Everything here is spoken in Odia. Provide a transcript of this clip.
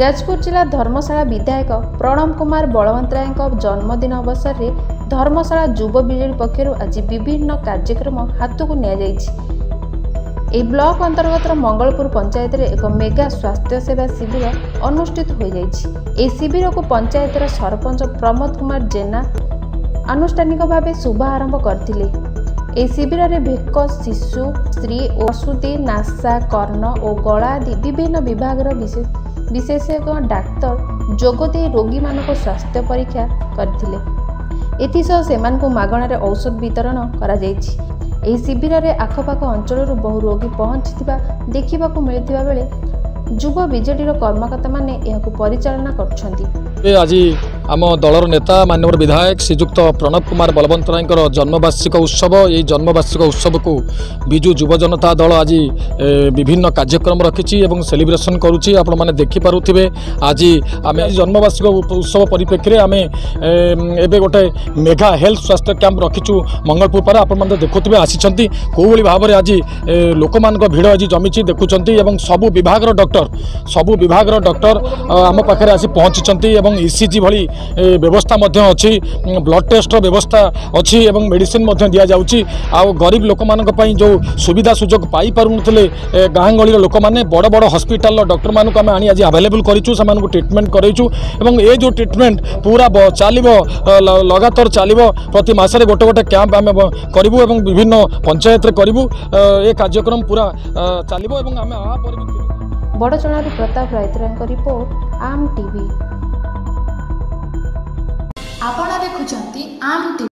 ଯାଜପୁର ଜିଲ୍ଲା ଧର୍ମଶାଳା ବିଧାୟକ ପ୍ରଣବ କୁମାର ବଳବନ୍ତରାୟଙ୍କ ଜନ୍ମଦିନ ଅବସରରେ ଧର୍ମଶାଳା ଯୁବ ବିଜେଡି ପକ୍ଷରୁ ଆଜି ବିଭିନ୍ନ କାର୍ଯ୍ୟକ୍ରମ ହାତକୁ ନିଆଯାଇଛି। ଏହି ବ୍ଲକ ଅନ୍ତର୍ଗତର ମଙ୍ଗଳପୁର ପଞ୍ଚାୟତରେ ଏକ ମେଗା ସ୍ୱାସ୍ଥ୍ୟ ସେବା ଶିବିର ଅନୁଷ୍ଠିତ ହୋଇଯାଇଛି। ଏହି ଶିବିରକୁ ପଞ୍ଚାୟତର ସରପଞ୍ଚ ପ୍ରମୋଦ କୁମାର ଜେନା ଆନୁଷ୍ଠାନିକ ଭାବେ ଶୁଭାରମ୍ଭ କରିଥିଲେ। ଏହି ଶିବିରରେ ବେକ ଶିଶୁ ସ୍ତ୍ରୀ ଓ ପ୍ରସୂତି ନାସା କର୍ଣ୍ଣ ଓ ଗଳା ଆଦି ବିଭିନ୍ନ ବିଭାଗର ବିଶେଷ ବିଶେଷଜ୍ଞ ଡାକ୍ତର ଯୋଗ ଦେଇ ରୋଗୀମାନଙ୍କ ସ୍ୱାସ୍ଥ୍ୟ ପରୀକ୍ଷା କରିଥିଲେ। ଏଥିସହ ସେମାନଙ୍କୁ ମାଗଣାରେ ଔଷଧ ବିତରଣ କରାଯାଇଛି। ଏହି ଶିବିରରେ ଆଖପାଖ ଅଞ୍ଚଳରୁ ବହୁ ରୋଗୀ ପହଞ୍ଚିଥିବା ଦେଖିବାକୁ ମିଳିଥିବା ବେଳେ ଯୁବ ବିଜେଡିର କର୍ମକର୍ତ୍ତାମାନେ ଏହାକୁ ପରିଚାଳନା କରୁଛନ୍ତି। ଏ ଆଜି ଆମ ଦଳର ନେତା ମାନ୍ୟବର ବିଧାୟକ ଶ୍ରୀଯୁକ୍ତ ପ୍ରଣବ କୁମାର ବଳବନ୍ତରାୟଙ୍କର ଜନ୍ମବାର୍ଷିକ ଉତ୍ସବ ଏହି ଜନ୍ମବାର୍ଷିକ ଉତ୍ସବକୁ ବିଜୁ ଯୁବ ଜନତା ଦଳ ଆଜି ଏ, ବିଭିନ୍ନ କାର୍ଯ୍ୟକ୍ରମ ରଖିଛି ଏବଂ ସେଲିବ୍ରେସନ୍ କରୁଛି। ଆପଣମାନେ ଦେଖିପାରୁଥିବେ ଆଜି ଆମେ ଆଜି ଜନ୍ମବାର୍ଷିକ ଉପ- ଉତ୍ସବ ପରିପ୍ରେକ୍ଷୀରେ ଆମେ ଏ, ଏବେ ଗୋଟେ ମେଘା ହେଲ୍ଥ ସ୍ୱାସ୍ଥ୍ୟ କ୍ୟାମ୍ପ ରଖିଛୁ ମଙ୍ଗଳପୁର ପାରେ। ଆପଣମାନେ ତ ଦେଖୁଥିବେ ଆସିଛନ୍ତି। କେଉଁଭଳି ଭାବରେ ଆଜି ଏ, ଲୋକମାନଙ୍କ ଭିଡ଼ ଆଜି ଜମିଛି ଦେଖୁଛନ୍ତି ଏବଂ ସବୁ ବିଭାଗର ଡକ୍ଟର ସବୁ ବିଭାଗର ଡକ୍ଟର ଅ, ଆମ ପାଖରେ ଆସି ପହଞ୍ଚିଛନ୍ତି ଏବଂ ଇସିଜି ଭଳି ଏ, ବ୍ୟବସ୍ଥା ମଧ୍ୟ ଅଛି ବ୍ଲଡ଼ ଟେଷ୍ଟର ବ୍ୟବସ୍ଥା ଅଛି ଏବଂ ମେଡ଼ିସିନ ମଧ୍ୟ ଦିଆଯାଉଛି। ଆଉ ଗରିବ ଲୋକମାନଙ୍କ ପାଇଁ ଯେଉଁ ସୁବିଧା ସୁଯୋଗ ପାଇପାରୁନଥିଲେ ଗାଁ ଗହଳିର ଲୋକମାନେ ବଡ଼ ବଡ଼ ହସ୍ପିଟାଲର ଡକ୍ଟରମାନଙ୍କୁ ଆମେ ଆଣି ଆଜି ଆଭେଲେବୁଲ୍ କରିଛୁ ସେମାନଙ୍କୁ ଟ୍ରିଟମେଣ୍ଟ କରାଇଛୁ ଏବଂ ଏ ଯେଉଁ ଟ୍ରିଟମେଣ୍ଟ ପୁରା ଚାଲିବ ଲଗାତାର ଚାଲିବ ପ୍ରତି ମାସରେ ଗୋଟେ ଗୋଟେ କ୍ୟାମ୍ପ ଆମେ କରିବୁ ଏବଂ ବିଭିନ୍ନ ପଞ୍ଚାୟତରେ କରିବୁ ଏ କାର୍ଯ୍ୟକ୍ରମ ପୁରା ଚାଲିବ ଏବଂ ଆମେ ବଡ଼ଚଣାରୁ ପ୍ରତାପ ରାଇତରାୟଙ୍କ ରିପୋର୍ଟ ଆମ୍ ଟିଭି खुजाती आम